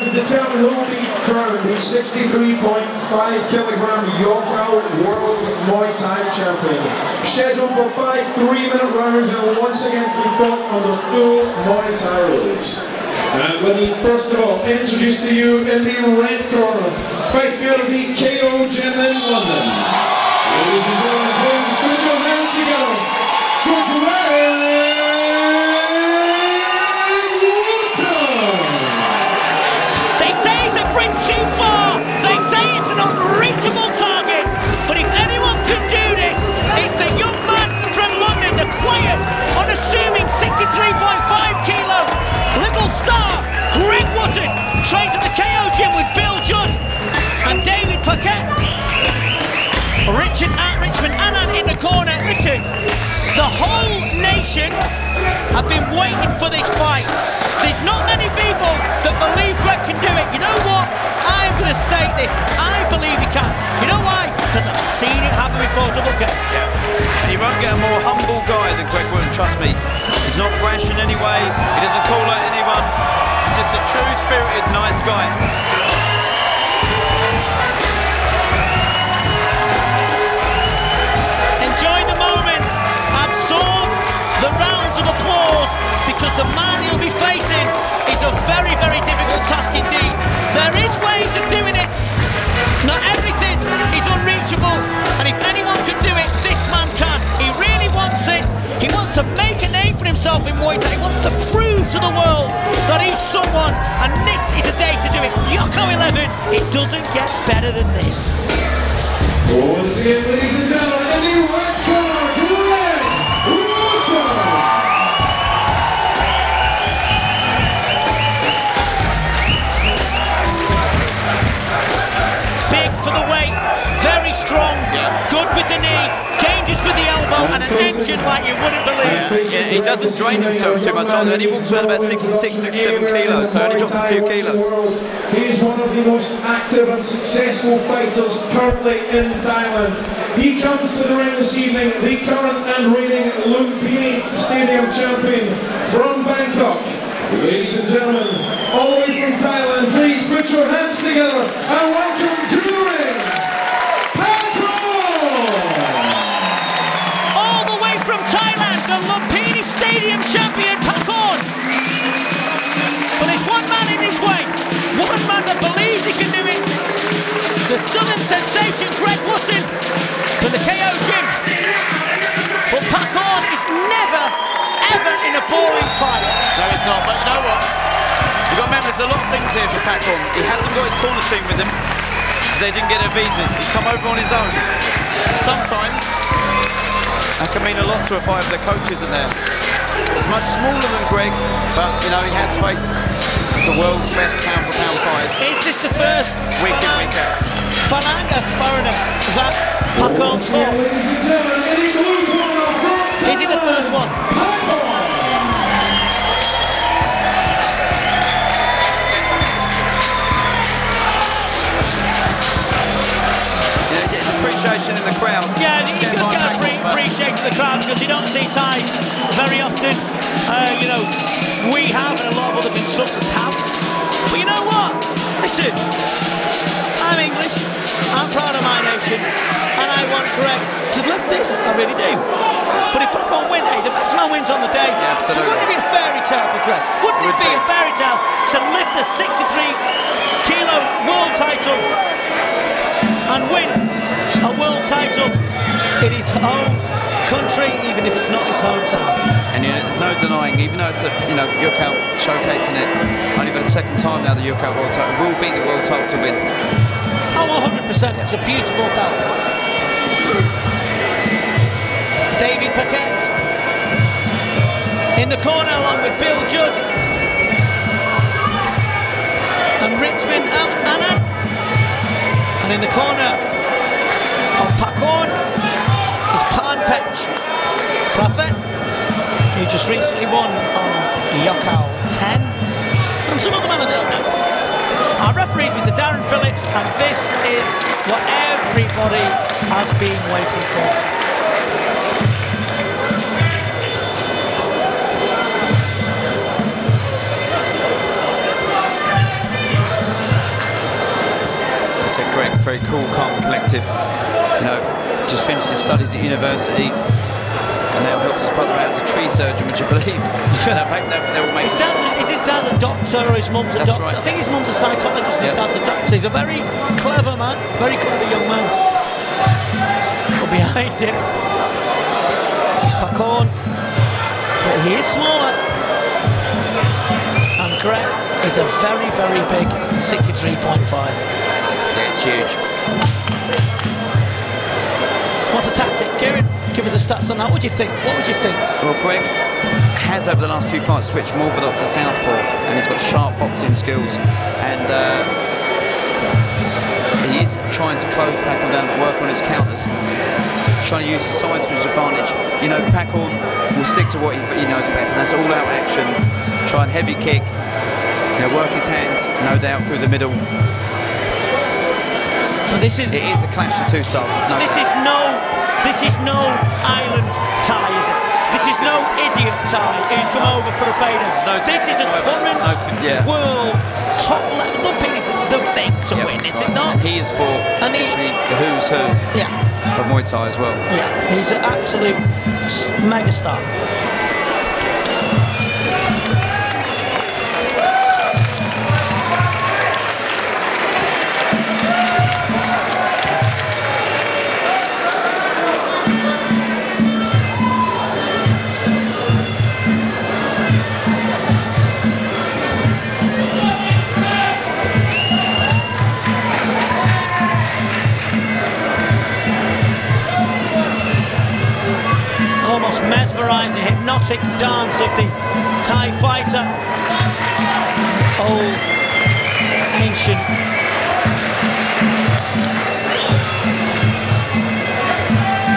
to determine who will be crowned the 63.5 kilogram Yokkao World Muay Thai Champion. Scheduled for five three-minute rounds and once again to be fought under full Muay Thai rules. And let me first of all introduce to you in the red corner, fighting out of the KO Gym in London. Ladies and gentlemen, At the KO gym with Bill Judd and David Paquette. Richard at Richmond Annan in the corner. Listen, the whole nation have been waiting for this fight. There's not many people that believe Greg can do it. You know what? I'm going to state this. I believe he can. You know why? Because I've seen it happen before. Double K. And you won't get a more humble guy than Greg Wootton, trust me. He's not brash in any way. He doesn't call out anyone. Just a true-spirited, nice guy. Enjoy the moment. Absorb the rounds of applause because the man he'll be facing is a very, very difficult task indeed. There is ways of doing it. Not everything is unreachable, and if anyone can do it, this man can. He really wants it. He wants to make a name himself in Muay Thai. He wants to prove to the world that he's someone, and this is a day to do it. Yokkao 11, it doesn't get better than this. Once again, ladies and gentlemen, in with the knee, dangerous with the elbow, and an engine like you wouldn't believe. Yeah, he doesn't drain himself too much either, and he walks around about 66, 67 kilos, so only dropped a few kilos. He is one of the most active and successful fighters currently in Thailand. He comes to the ring this evening, the current and reigning Lumpini Stadium champion from Bangkok. Ladies and gentlemen, all the way from Thailand, please put your hands together and welcome to the ring, Stadium champion, Pakorn. But there's one man in his way, one man that believes he can do it. The Southern sensation, Greg Watson for the KO gym. But Pakorn is never, ever in a boring fight. No, it's not, but you know what? You've got to remember, there's a lot of things here for Patron. He hasn't got his corner team with him because they didn't get their visas. He's come over on his own. Sometimes that can mean a lot to a fight if their coach isn't there. He's much smaller than Greg, but you know he has faced the world's best pound for pound fighters Is this the first week in, week out. Fananga foreigner that Pakorn's fought? Ladies and gentlemen, in the blue corner from Is it the first one? Pakorn! Yeah, he appreciation in the crowd. Yeah, you Yeah, can like get a that, pre- but- appreciation of the crowd because you don't see ties very often. Uh, you know, we have and a lot of other instructors have. But you know what? Listen, I'm English. I'm proud of my nation, and I want Greg to lift this. I really do. But if Pakorn win, hey, the best man wins on the day. Yeah, absolutely. But wouldn't it be a fairy tale for Greg? Wouldn't Would it be be. a fairy tale to lift the 63 kilo world title and win a world title in his home country, even if it's not his hometown. And you know, there's no denying, even though it's a, you know, Yokkao showcasing it only for the second time now, the Yokkao World title will be the world title to win. Oh, 100%. It's a beautiful belt. David Paquette in the corner along with Bill Judd and Richmond Am- Annan. And in the corner of is Buffett, who just recently won on 10, and some other man I don't know. Our referees, Mr Darren Phillips, and this is what everybody has been waiting for. It's a great, very cool, calm, collective. You know, just finished his studies at university and now helps his brother out as a tree surgeon, would you believe that back there, they will make. His dad's a, is his dad a doctor or his mum's a That's doctor? right. I think his mum's a psychologist and his dad's a doctor. He's a very clever man, very clever young man. But behind him is Pakorn, but he is smaller. And Greg is a very, very big 63.5. Yeah, it's huge. What a tactic, Kieran. Give us a stats on that. What do you think? What would you think? Well, Greg has over the last few fights switched from orthodox to southpaw, and he's got sharp boxing skills. And uh, he is trying to close Pakorn down, work on his counters, trying to use his size for his advantage. You know, Pakorn will stick to what he, he knows best, and that's all-out action. Try and heavy kick. You know, work his hands, no doubt, through the middle. So this is It is a clash of two styles. No This is no, this is no island tie, is it? This is no idiot tie who's come over for a payday. no this is a current no- yeah. world top level. Lumpini is the thing to win, is it not? And he is for And the who's who Yeah, of Muay Thai as well. yeah. He's an absolute megastar. Dance of the Thai fighter. Old, ancient.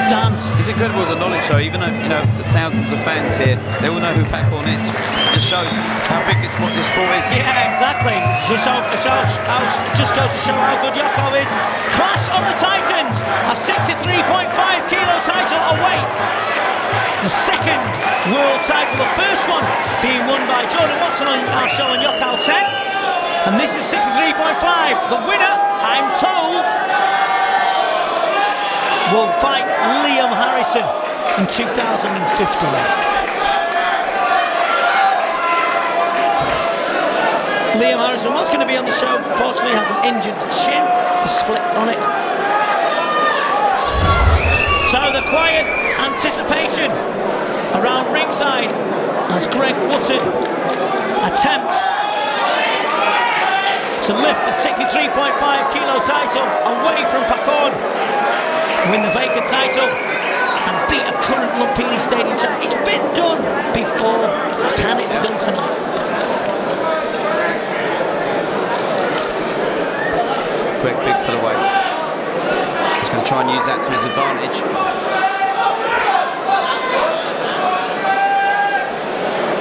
Dance. It's incredible the knowledge though, even though you know the thousands of fans here, they all know who Pakorn is. It just shows how big this sport, this sport is. Yeah, exactly. Just, show, show, how, just goes to show how good Yokkao is. Clash of the Titans, a 63.5 kilo title awaits. The second world title, the first one being won by Jordan Watson on our show on Yokkao 10. And this is 63.5. The winner, I'm told, will fight Liam Harrison in 2015. Liam Harrison was going to be on the show, but fortunately has an injured shin, a split on it. So the quiet anticipation around ringside as Greg Wootton attempts to lift the 63.5 kilo title away from Pakorn, win the vacant title and beat a current Lumpini Stadium champ. It's been done before. Can it be done tonight? Quick, big. He's going to try and use that to his advantage.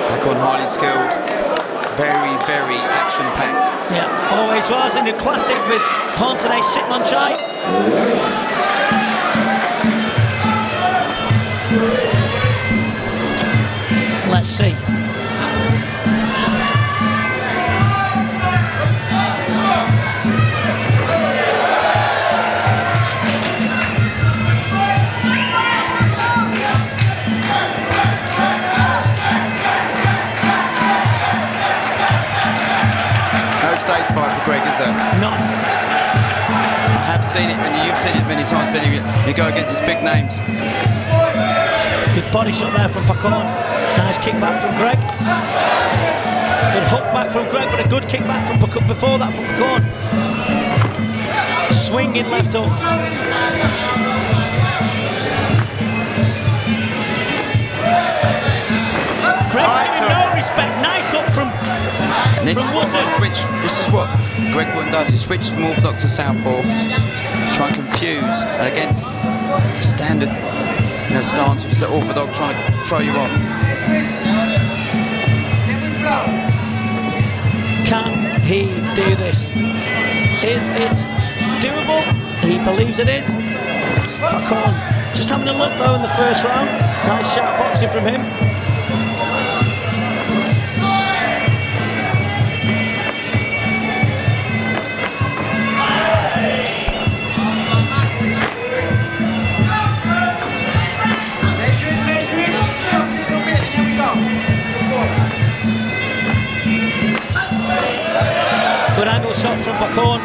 Pakorn highly skilled, very, very action-packed. Yeah, always was in the classic with Pontonay sitting on Chai. Let's see. Seen it, and you've seen it many times, Vinny. You go against his big names. Good body shot there from Pakorn. Nice kick back from Greg. Good hook back from Greg, but a good kick back from Pac- before that from Pakorn. Swinging left hook. Giving no respect. Nice hook from And this From is what switch. This is what Greg Wootton does. He switches from orthodox to southpaw, try and confuse and against standard, you know, stance, just that orthodox trying to throw you off. Can he do this? Is it doable? He believes it is. Just having a look though in the first round. Nice sharp boxing from him. Pakorn.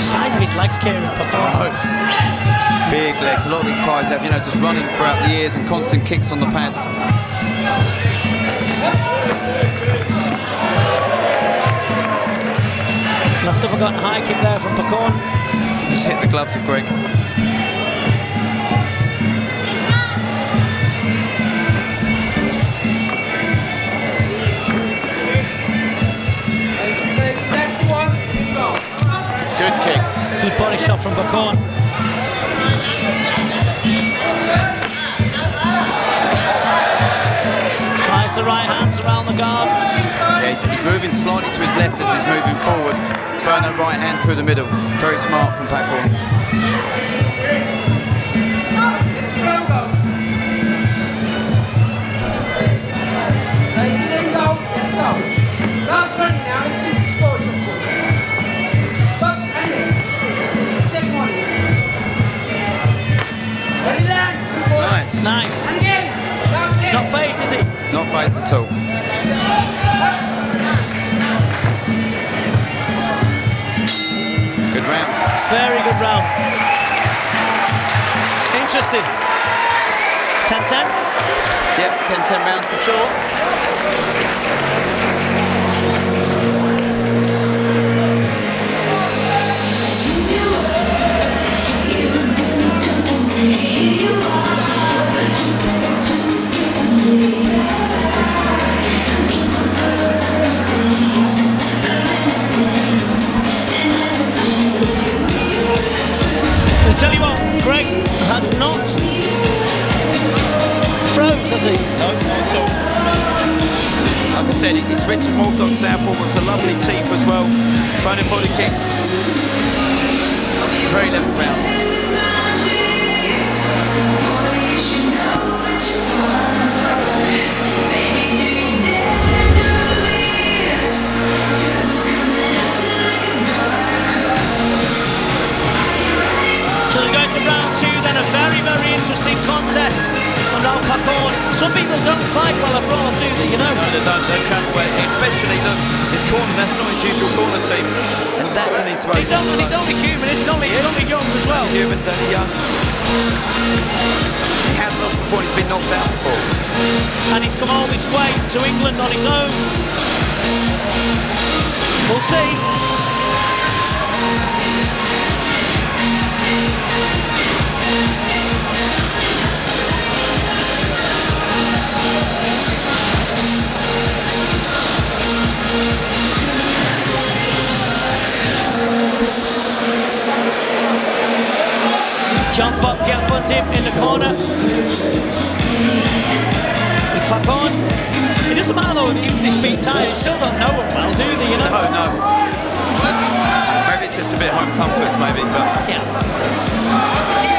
Size of his legs, Kieran Pakorn. Oh, big legs. A lot of these guys have, you know, just running throughout the ears and constant kicks on the pads. Left uppercut and high kick there from Pakorn. Just hit the gloves of Greg. Good body shot from Pakorn. Tries the right hands around the guard. Yeah, he's, moving slightly to his left as he's moving forward. Throwing that right hand through the middle. Very smart from Pakorn. Nice. Nice. And again. Last He's not phased, is he? Not phased at all. Good round. Very good round. Interesting. 10-10. Yep, 10-10 round for sure. Tell you what, Greg has not froze, has he? No, not. Like I said, he's rich and Dog sample, wants a lovely teeth as well. Throwing body kicks. Very level round. So to round two, then a very, very interesting contest from Al Pakorn. Some people don't fight well abroad, do they? You know? No, they don't, don't travel well. Especially, look, his corner, that's not his usual corner team. And that's when he throws He's only, he's only human, he's only, he's only young as well. Humans only young. He has lost before, he's been knocked out before. And he's come all this way to England on his own. We'll see. Jump up, get put him in the corner. With Pakorn. It doesn't matter though, even if been tired, you still don't know him well, do they? You know? Oh, no. Maybe it's just a bit home comfort, maybe, but Yeah.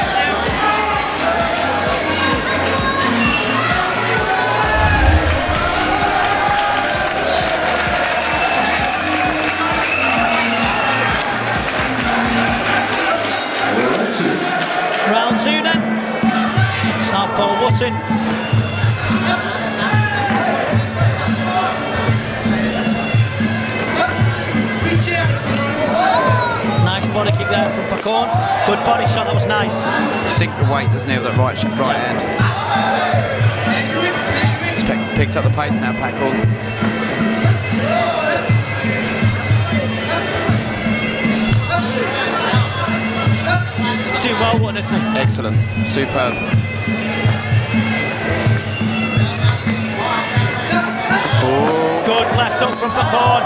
Reach out. Nice body kick there from Pakorn. Good body shot, that was nice. sink the weight, doesn't he, with that right, right hand. There's your rip. There's your rip. He's pick, picked up the pace now, Pakorn. He's doing well, Wootton, isn't he? Excellent. Superb. Oh, Good left hook from Pakorn.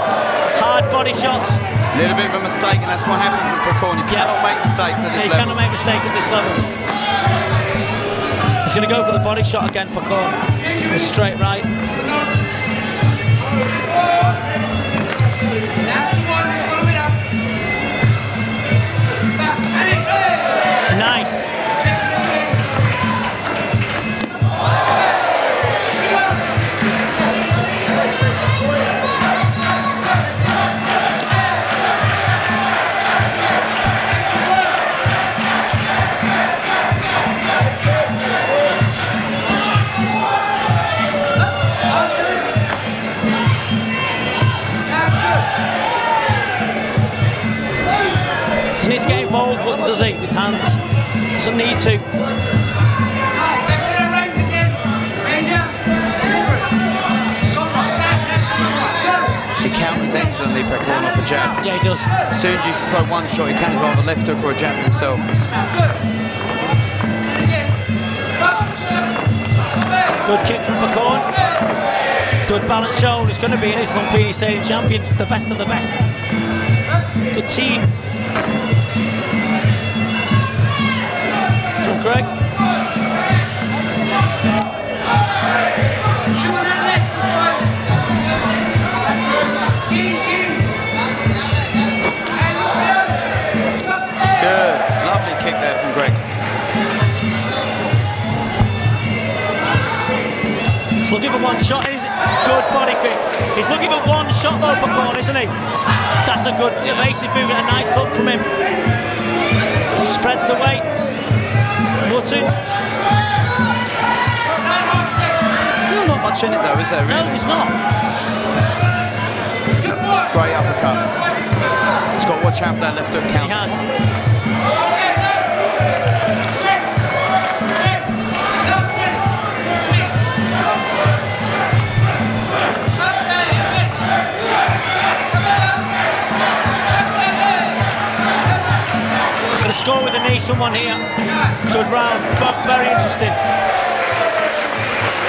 Hard body shots. a little bit of a mistake, and that's what happens with Pakorn. You Yeah. cannot make mistakes at Yeah, this you level. cannot make a mistake at this level. He's going to go for the body shot again, Pakorn. Straight right. That's the one. Go. He counters excellently, Pakorn off a jab. Yeah, he does. As soon as you throw one shot, he can either left hook or a jab himself. Good. And again. Up. Come back. Good kick from McCoy. Good balance shown. It's going to be an Islam Lumpini Stadium champion, the best of the best. Good team. Good. Lovely kick there from Greg. He's looking for one shot. Is? Good body kick. He's looking for one shot though for Corn, isn't he? That's a good evasive move and a nice hook from him. He spreads the weight. Side. Still not much in it though, is there No, really? he's not. Good boy. Great uppercut. He's got to watch out for that left hook He count. has. Score with a knee, someone here. Good round, but very interesting.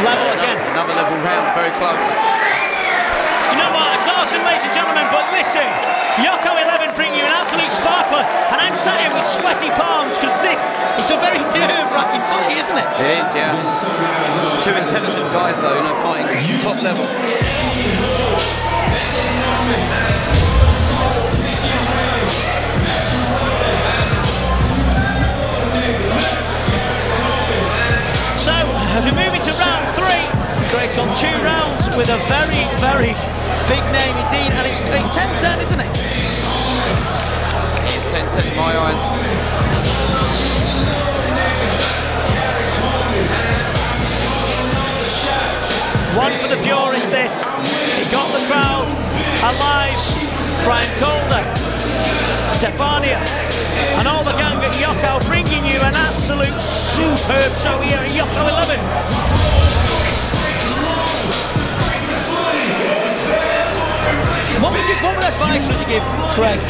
Level again. Another level round, very close. You know what, I can't do, ladies and gentlemen, but listen, Yokkao 11 bring you an absolute sparkler, and I'm sat here with sweaty palms because this is a very nerve-wracking fight, isn't it? It is, yeah. Two intelligent guys though, you know, fighting top level. As we move into round three, Grace on two rounds with a very, very big name indeed, and it's, it's 10-10, isn't it? It is 10 in my eyes. One for the purists this. He got the crowd alive. Brian Calder, Stefania, and all the gang at Yokkao bringing you an absolute superb show here at Yokkao 11. What would you, what advice would you give Greg?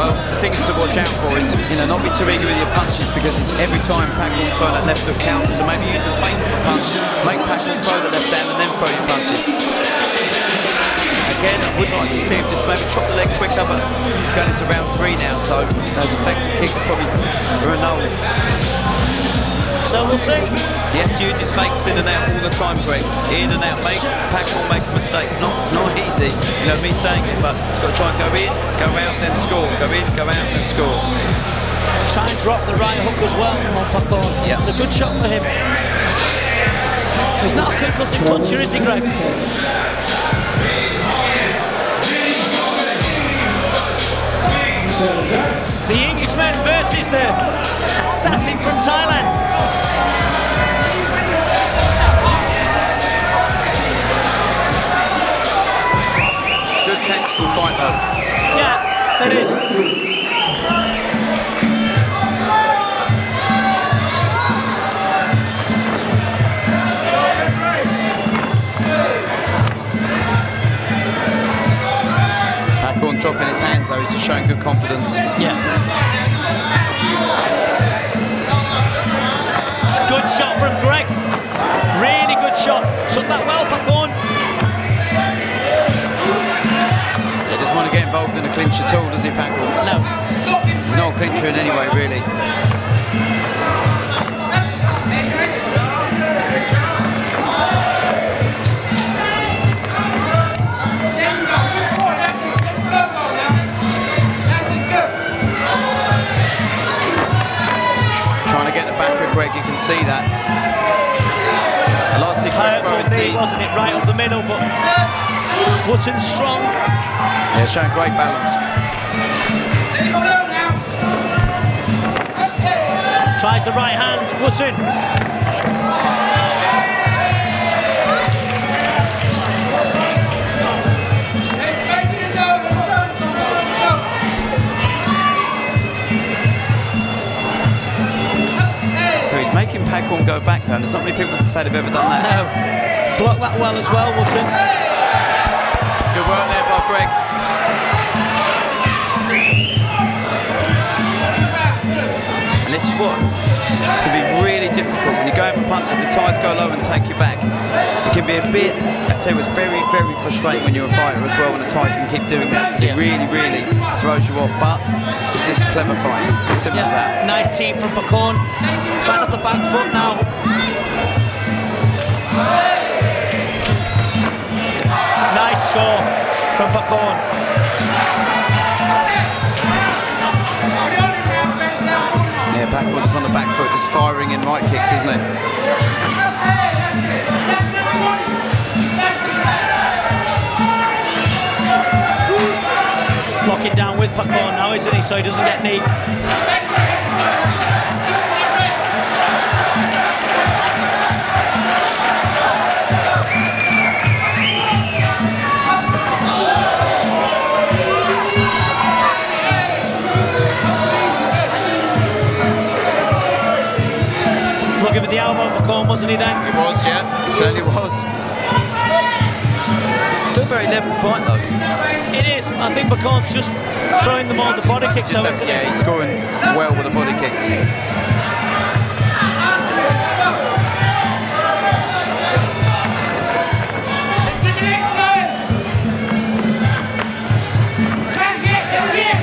Well, the thing is to watch out for is, you know, not be too eager with your punches because it's every time Pakorn throw that left hook count. So maybe use a feint for punch, make Pakorn throw the left hand and then throw your punches. Again, I would like to see him just maybe chop the leg quicker, but he's going into round three now, so those effective kicks probably are a null. So we'll see. To use his fakes in and out all the time, Greg. In and out, make Pakorn making mistakes. Not not easy, you know me saying it, but he's got to try and go in, go out, then score. Go in, go out, then score. Try and drop the right hook as well on Pakorn. Yeah. It's a good shot for him. He's not a concussive puncher, is he, Greg? The Englishman versus the assassin from Thailand. Good tactical fight though. Yeah, it is. His hands though, he's just showing good confidence. Yeah. Good shot from Greg. Really good shot. Took that well, Pakorn. He doesn't want to get involved in a clinch at all, does he, Pakorn? No. He's not a clincher in any way, really. To get the back of Greg, you can see that. I like to see Greg throw his knee, knees. wasn't it? Right up the middle, but Wootton's strong. Yeah, showing great balance. Tries the right hand. Wootton. Pakorn go back down. There's not many people to say they've ever done that. No. Block that well as well, Wootton. Good work there by Greg. And this is what can be really difficult when you're going for punches, the ties go low and take you back. It can be a bit, I tell you, it's very, very frustrating when you're a fighter as well, and the tie can keep doing that because it really, really throws you off. But it's just clever fighting. It's as simple as that. Nice team from Pakorn. Find off the back foot now. Nice score from Pakorn. Backward on the back foot, just firing in right kicks, isn't it? Locking down with Pakorn now, isn't he? So he doesn't get knee. For the elbow, Pakorn, wasn't he then? It was, yeah, it certainly was. Still very level fight though. It is. I think Pakorn's just throwing them all the body kicks, though, isn't yeah, he? he's scoring well with the body kicks. Let's get the next one. Come here, come here.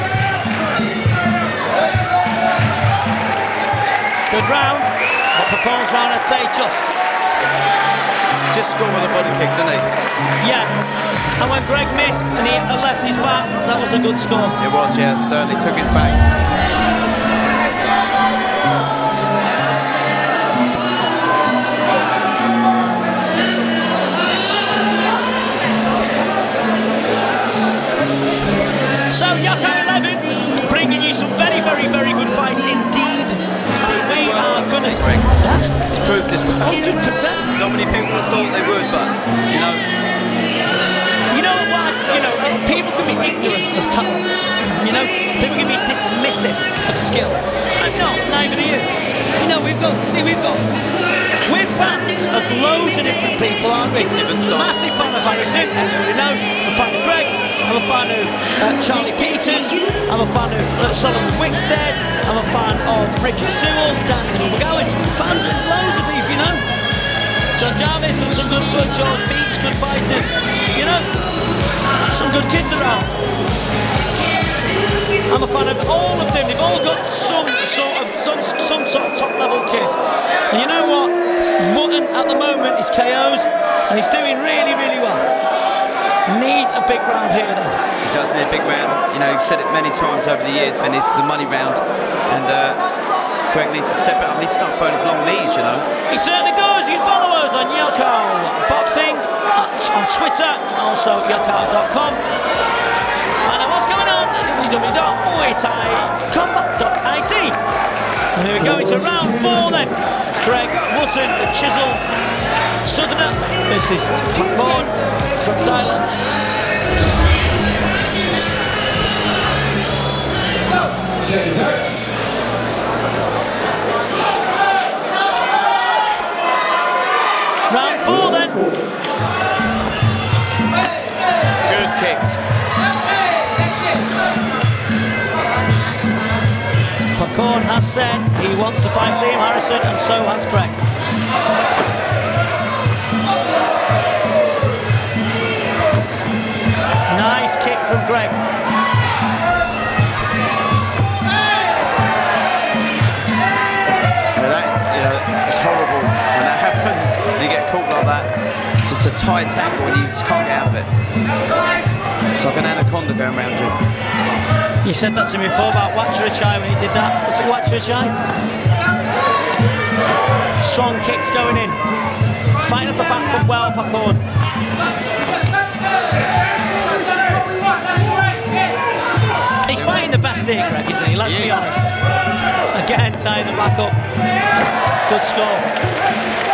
Good round. But round, I'd say, just. Just score with a body kick, didn't he? Yeah. And when Greg missed and he left his back, that was a good score. It was, yeah, certainly took his back. It's proved his 100%. Not many people have thought they would, but you know, You know what? You know, people can be ignorant of talent. You know, people can be dismissive of skill. I'm not. Neither are you. You know, we've got, we've got, we're fans of loads of different people, aren't we? Different styles. Massive fan of Harrison. Everybody knows. I'm a fan of Greg. I'm a fan of uh, Charlie Peters. I'm a fan of uh, Solomon Wickstead. I'm a fan of Richard Sewell, Dan McGowan. Fans, there's loads of people, you know. John Jarvis got some good good George Beach, good fighters. You know, some good kids around. I'm a fan of all of them. They've all got some sort of some, some sort of top level kid. And you know what? At the moment is KOs, and he's doing really, really well. Needs a big round here though. he does need a big round. You know, you've said it many times over the years, Finn, this is the money round. And uh, Greg needs to step up, needs to start throwing his long knees, you know. He certainly does. You can follow us on Yokkao Boxing at, on Twitter and also yokkao.com. Out what's going on at www.muaythaicombat.it. And here we go into round four then. Greg Wootton, the Chisel Southerner. This is Pakorn from Thailand. Check it. Round four then. Good kicks. Pakorn has said he wants to fight Liam Harrison and so has Greg. Nice kick from Greg. Yeah, that is, you know, it's horrible when that happens. You get caught like that. It's just a tight tangle and you just can't get out of it. It's like an anaconda going around you. You said that to me before about Watcherachai when he did that. What's it, Watcherachai? Strong kicks going in. Fighting up the back foot well, Pakorn. He's fighting the best here, Greg, isn't he? Let's be honest. Again, tying the back up. Good score.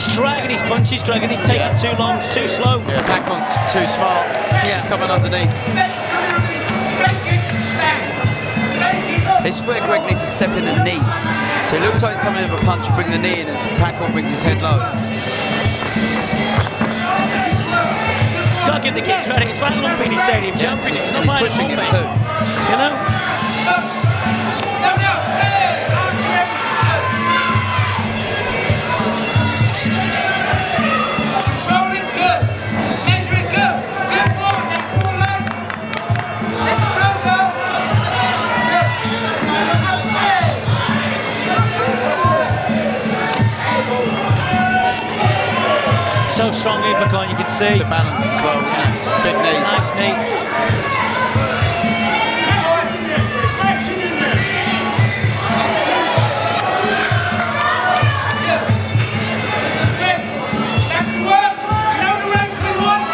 Punches, Greg, and he's dragging. He's taking Yeah. too long, it's too slow. Yeah, Pakorn's too smart. Yeah. He's coming underneath. Break it, bang. Break it. This is where Greg needs to step in the knee. So it looks like he's coming in with a punch, bring the knee in as Pakorn brings his head low. Gotta give the kid credit, it's like Lumpini Stadium jumping, he's- it's he's like pushing Bombay. too. You know? So strong Upacon, you can see. It's a balance as well, isn't it? Big knees. Nice knee. Good. Back to work. You know the range we want.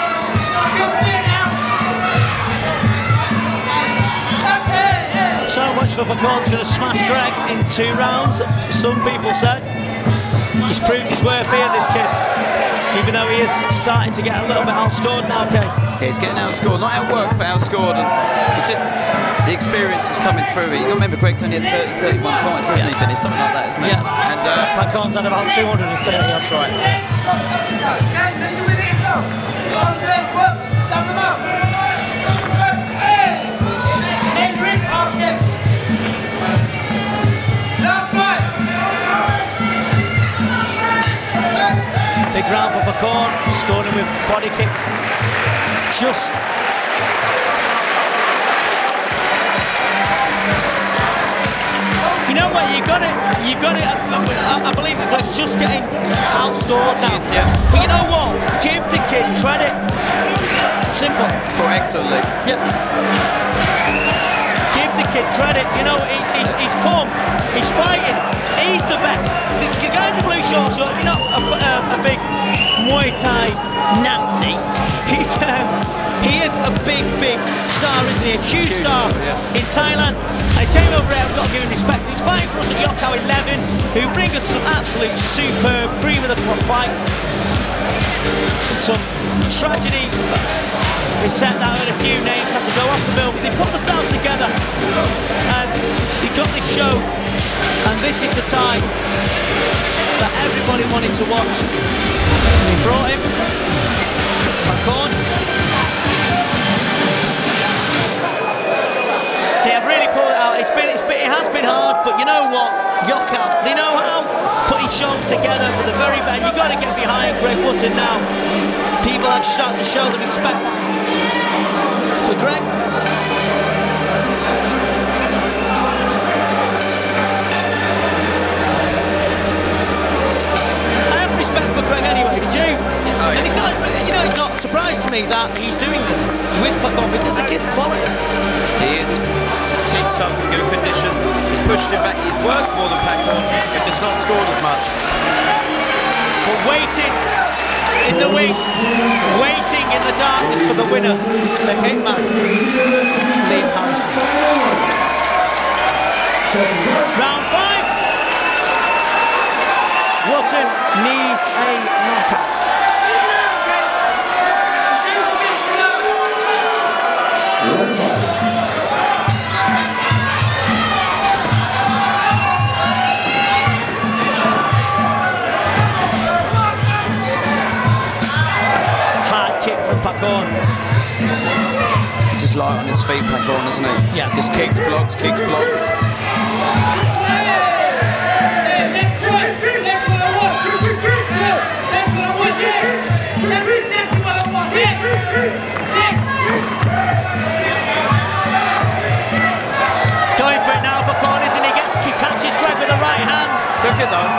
Good there now. Up, hey, hey. So much for Pakorn's going to smash Greg in two rounds, some people said. He's proved his worth here, this kid. Even though he is starting to get a little bit outscored now, okay? Yeah, he's getting outscored. Not outworked, but outscored. And it's just the experience is coming through. You got remember, Greg's only had 30, 31 fights, hasn't he, Vinny? Something like that, isn't it? Yeah. And uh, Pakorn's had about 230, that's right. Big round for Pakorn, scored him with body kicks. Just You know what? You got it. You got it. I, I believe that Greg's just getting outscored now. Yeah. But you know what? Give the kid credit. Simple. for excellently. Yeah. Give the kid credit. You know, he, he's, he's come. He's fighting. He's the best. The, the guy in the blue shorts, you're not a, big Muay Thai Nazi. He's um, he is a big, big star, isn't he? A huge, Huge star yeah. in Thailand. And he's came over here. We've got to give him respect. He's fighting for us at Yokkao 11, who bring us some absolute superb, breathe of the fights. Some tragedy we set that with a few names had to go off the bill, but they put themselves together and they got this show. And this is the time that everybody wanted to watch. They brought him back on. They have really pulled it out. It's been, it's been, it has been hard, but you know what? Yokkao, they know how. Putting shows together for the very best. You've got to get behind Greg Wootton now. People have started to show the respect for Greg. Have respect for Greg anyway, did you? Oh, yeah. And it's not, you know, it's not a surprise to me that he's doing this with Pakorn because the kid's quality. He is cheeked up in good condition. He's pushed him back. He's worked more than Pakorn, but just not scored as much. But waiting in the wings, waiting in the darkness for the winner, the hitman, Liam Harrison. Round five. Wootton needs a knockout. Hard kick from Pakorn. Just light on his feet, Pakorn, isn't he? Yeah. Just kicks, blocks, kicks, blocks. Going for it now, Pakorn, isn't he? Gets, he catches Greg with the right hand. Took it though.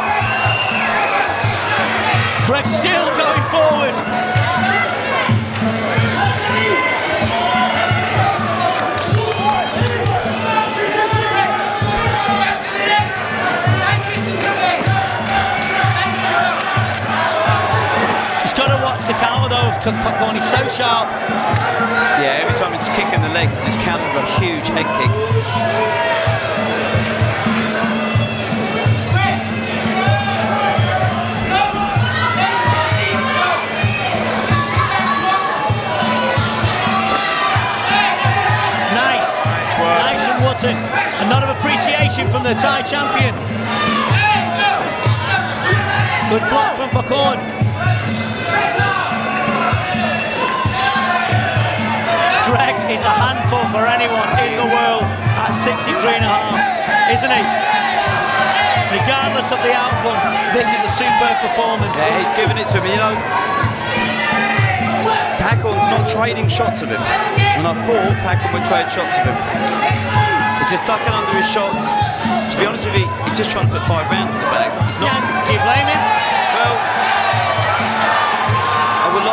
Greg still going forward. Cook Popcorn, he's so sharp. Yeah, every time he's kicking the legs, just countered a huge head kick. Wootton. A lot of appreciation from the Thai champion. Good block from Pakorn. Is a handful for anyone in the world at 63 and a half, isn't he? Regardless of the outcome, this is a superb performance. Yeah, he's giving it to me. You know, Pakorn's not trading shots of him. And I thought Pakorn would trade shots of him. He's just ducking under his shots. To be honest with you, he's just trying to put five rounds in the bag. He's not. Do you blame him? Well,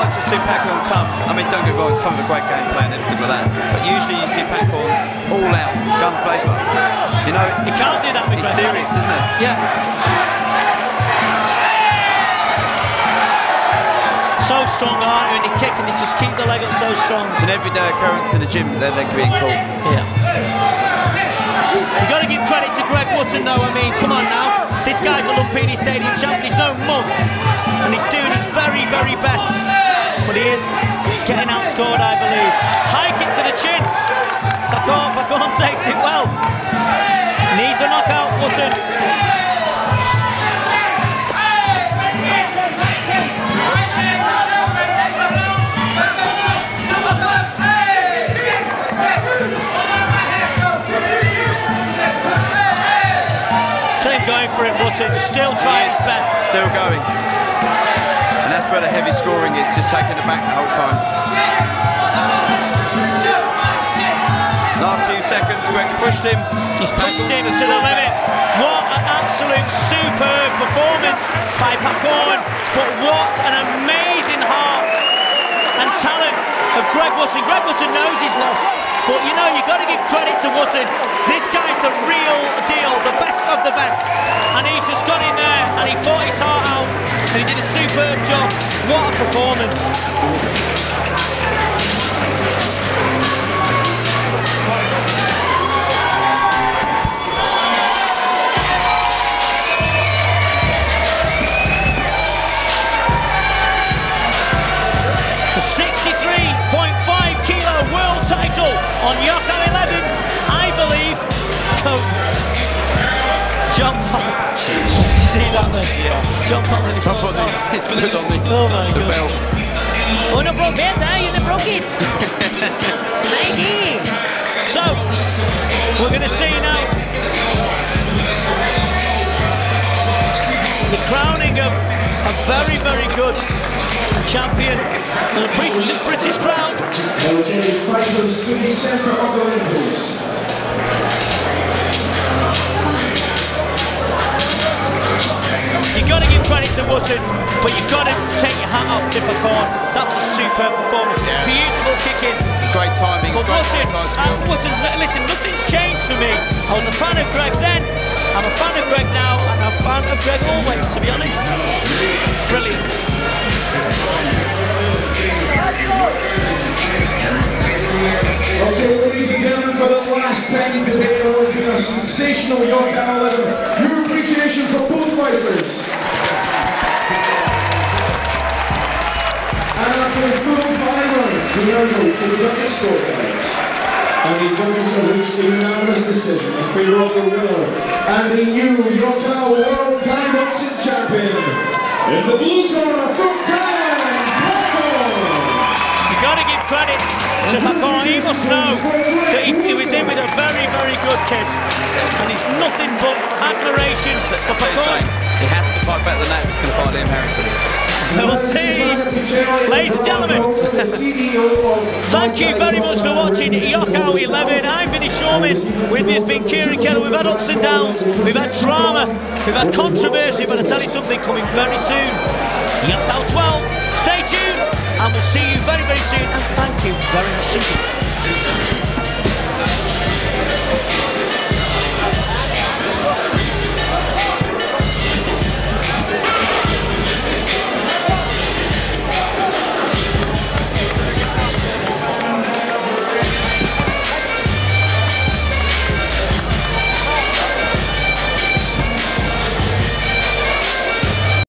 like to see Pakorn come. I mean, don't get me wrong, it's kind of a great game plan and everything like that. But usually you see Pakorn all out, guns blazing. You know, He can't do that with it's serious, isn't it? Yeah. So strong, aren't you? When you kick and you just keep the leg up so strong. It's an everyday occurrence in the gym, their legs being caught. Yeah. You've got to give credit to Greg Wootton though, I mean, come on now. This guy's a Lumpini Stadium champion, he's no mug. And he's doing his very, very best. But he is getting outscored, I believe. High kick to the chin. Pakorn takes it well. Needs a knockout, Wootton. Keep going for it, Wootton. Still trying his best. Still going. And that's where the heavy scoring is, just taking the back the whole time. Last few seconds, Greg pushed him. He's pushed him to the limit. What an absolute superb performance by Pakorn. But what an amazing heart and talent of Greg Wootton. Greg Wootton knows he's lost. But you know, you've got to give credit to Wootton. This guy's the real deal, the best of the best. And he's just got in there and he fought his heart out and he did a superb job. What a performance. On Yokkao 11, I believe. Coach jumped on. Did you see that, man? Yeah. On the Jump on the, it stood on the, Oh my the God. belt. Oh, no broke it, eh? You broke it. Lady. So, we're going to see now the crowning of a very, very good champion. The British, British. Okay, fighters to the center of the ring, please. You've got to give credit to Wootton, but you've got to take your hat off to Pakorn. That was a superb performance. Beautiful kicking. Great timing, But great Wootton, time uh, skill. Listen, nothing's changed for me. I was a fan of Greg then, I'm a fan of Greg now, and a fan of Greg always, to be honest. Brilliant. Okay, ladies and gentlemen, for the last time today, there has been a sensational Yokkao 11. Your appreciation for both fighters. And after the full five rounds, we now go to the judges' scorecards. And the judges have reached a unanimous decision in favour of the winner and the new Yokkao World Thai Boxing Champion. In the blue corner from Thailand, Pakorn. You've got to give credit to Pakorn. He must know that he, he was in with a very, very good kid. And he's nothing but admiration for Pakorn. He has to fight better than that if he's going to fight Liam Harrison. We'll see. Ladies and gentlemen, Thank you very much for watching Yokkao 11. I'm Vinny Shawman. With me has been Kieran Keddle. We've had ups and downs. We've had drama. We've had controversy. But I tell you something coming very soon. Yokkao 12. Stay tuned. And we'll see you very, very soon. And thank you very much indeed.